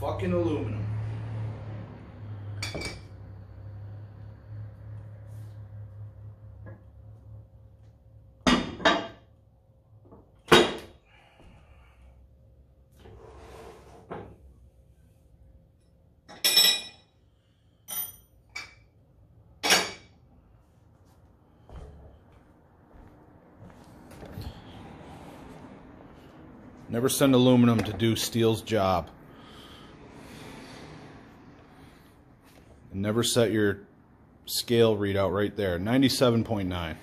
fucking aluminum. Never send aluminum to do steel's job. And never set your scale readout right there. 97.9.